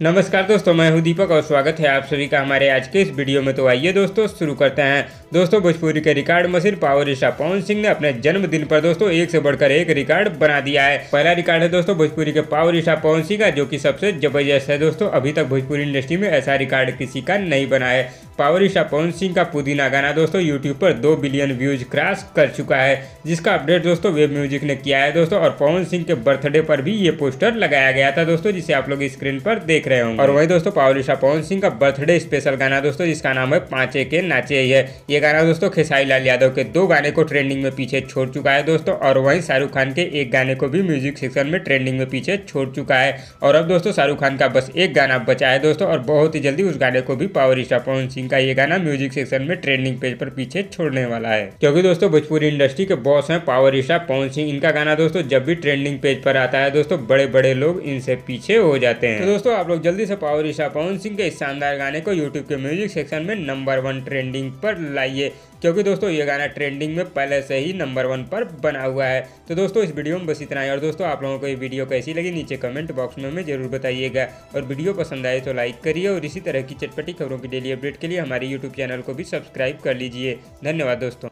नमस्कार दोस्तों, मैं हूँ दीपक और स्वागत है आप सभी का हमारे आज के इस वीडियो में। तो आइए दोस्तों, शुरू करते हैं। दोस्तों, भोजपुरी के record machine power star Pawan Singh ने अपने जन्मदिन पर दोस्तों, एक से बढ़कर एक रिकॉर्ड बना दिया है। पहला रिकॉर्ड है दोस्तों, भोजपुरी के पावर स्टार पवन सिंह का, जो की सबसे ज़बरदस्त है दोस्तों। अभी तक भोजपुरी इंडस्ट्री में ऐसा रिकॉर्ड किसी का नहीं बना है। पावर स्टार पवन सिंह का पुदीना गाना दोस्तों यूट्यूब पर दो बिलियन व्यूज़ क्रॉस कर चुका है, जिसका अपडेट दोस्तों वेब म्यूज़िक ने किया है दोस्तों और पवन सिंह के बर्थडे पर भी ये पोस्टर लगाया गया था दोस्तों, जिसे आप लोग स्क्रीन पर देख रहे होंगे। और वही दोस्तों पावर स्टार पवन सिंह का बर्थडे स्पेशल गाना दोस्तों, जिसका नाम है पांचे के नाचे है ये गाना दोस्तों खेसारी लाल यादव के दो गाने को ट्रेंडिंग में पीछे छोड़ चुका है दोस्तों और वहीं शाहरुख खान के एक गाने को भी म्यूज़िक सेक्शन में ट्रेंडिंग में पीछे छोड़ चुका है। और अब दोस्तों शाहरुख खान का बस एक गाना बचा है दोस्तों और बहुत ही जल्दी उस गाने को भी पावर स्टार पवन सिंह का ये गाना म्यूज़िक सेक्शन में ट्रेंडिंग पेज पर पीछे छोड़ने वाला है। क्योंकि दोस्तों, भोजपुरी इंडस्ट्री के बॉस हैं पावर स्टार पवन सिंह, इनका गाना दोस्तों जब भी ट्रेंडिंग पेज पर आता है, दोस्तों बड़े बड़े लोग इनसे पीछे हो जाते हैं। तो दोस्तों, आप लोग जल्दी से पावर स्टार पवन सिंह के इस शानदार गाने को यूट्यूब के म्यूज़िक सेक्शन में नंबर वन ट्रेंडिंग पर लाइए। क्योंकि दोस्तों, ये गाना ट्रेंडिंग में पहले से ही नंबर वन पर बना हुआ है। तो दोस्तों, इस वीडियो में बस इतना ही। और दोस्तों, आप लोगों को ये वीडियो कैसी लगी, नीचे कमेंट बॉक्स में हमें ज़रूर बताइएगा। और वीडियो पसंद आए तो लाइक करिए और इसी तरह की चटपटी खबरों की डेली अपडेट के लिए हमारे यूट्यूब चैनल को भी सब्सक्राइब कर लीजिए। धन्यवाद दोस्तों।